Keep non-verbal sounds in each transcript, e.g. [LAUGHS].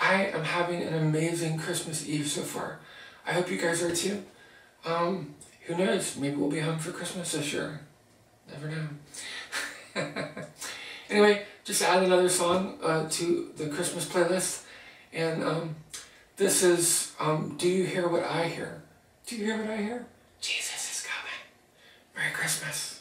I am having an amazing Christmas Eve so far. I hope you guys are too. Um, who knows? Maybe we'll be home for Christmas this year. Never know. [LAUGHS] anyway, just add another song uh, to the Christmas playlist. And um, this is um, Do You Hear What I Hear? Do you hear what I hear? Jesus is coming. Merry Christmas.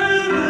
Amen.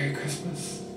Merry Christmas.